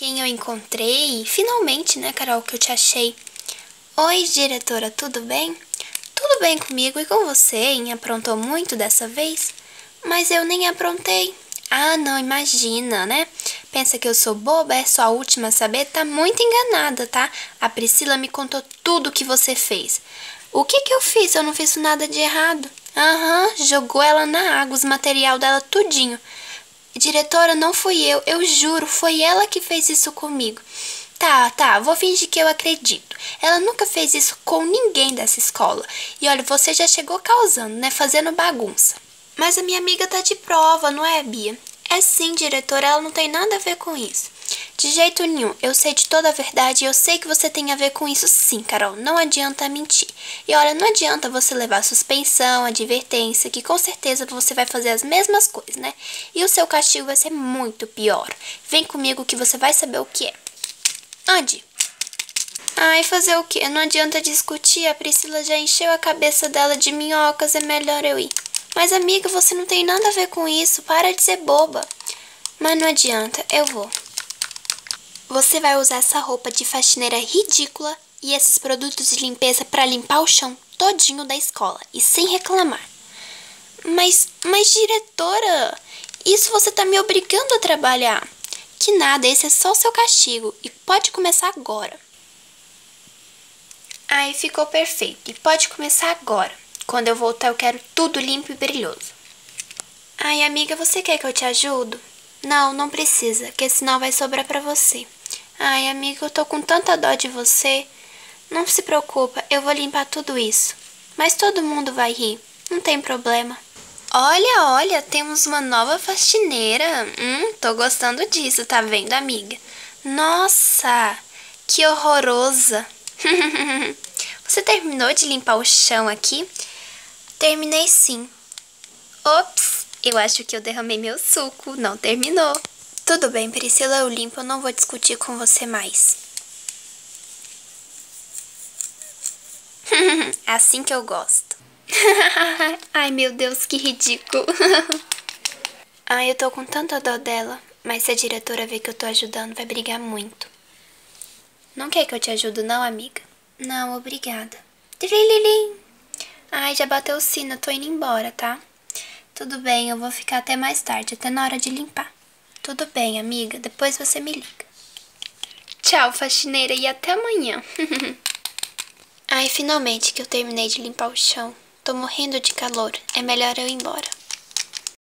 quem eu encontrei. Finalmente, né, Carol, que eu te achei. Oi, diretora, tudo bem? Tudo bem comigo e com você, hein? Aprontou muito dessa vez? Mas eu nem aprontei. Ah, não, imagina, né? Pensa que eu sou boba, é só a última a saber? Tá muito enganada, tá? A Priscila me contou tudo o que você fez. O que que eu fiz? Eu não fiz nada de errado. Aham, jogou ela na água, os material dela tudinho. Diretora, não fui eu, eu juro, foi ela que fez isso comigo. Tá, tá, vou fingir que eu acredito. Ela nunca fez isso com ninguém dessa escola. E olha, você já chegou causando, né? Fazendo bagunça. Mas a minha amiga tá de prova, não é, Bia? É sim, diretora, ela não tem nada a ver com isso. De jeito nenhum, eu sei de toda a verdade e eu sei que você tem a ver com isso sim, Carol. Não adianta mentir. E olha, não adianta você levar suspensão, advertência, que com certeza você vai fazer as mesmas coisas, né? E o seu castigo vai ser muito pior. Vem comigo que você vai saber o que é. Ande. Ai, fazer o quê? Não adianta discutir, a Priscila já encheu a cabeça dela de minhocas, é melhor eu ir. Mas amiga, você não tem nada a ver com isso, para de ser boba. Mas não adianta, eu vou. Você vai usar essa roupa de faxineira ridícula e esses produtos de limpeza para limpar o chão todinho da escola e sem reclamar. Mas, mas diretora, isso você tá me obrigando a trabalhar. Que nada, esse é só o seu castigo e pode começar agora. Ai, ficou perfeito e pode começar agora. Quando eu voltar eu quero tudo limpo e brilhoso. Ai, amiga, você quer que eu te ajudo? Não, não precisa, que senão vai sobrar pra você. Ai, amiga, eu tô com tanta dó de você. Não se preocupa, eu vou limpar tudo isso. Mas todo mundo vai rir, não tem problema. Olha, olha, temos uma nova faxineira. Hum, tô gostando disso, tá vendo, amiga? Nossa, que horrorosa. Você terminou de limpar o chão aqui? Terminei sim. Ops, eu acho que eu derramei meu suco. Não terminou. Tudo bem, Priscila, eu limpo, eu não vou discutir com você mais. assim que eu gosto. Ai, meu Deus, que ridículo. Ai, eu tô com tanta dó dela, mas se a diretora ver que eu tô ajudando, vai brigar muito. Não quer que eu te ajude não, amiga? Não, obrigada. Trililim. Ai, já bateu o sino, tô indo embora, tá? Tudo bem, eu vou ficar até mais tarde, até na hora de limpar. Tudo bem, amiga. Depois você me liga. Tchau, faxineira, e até amanhã. Ai, finalmente que eu terminei de limpar o chão. Tô morrendo de calor. É melhor eu ir embora.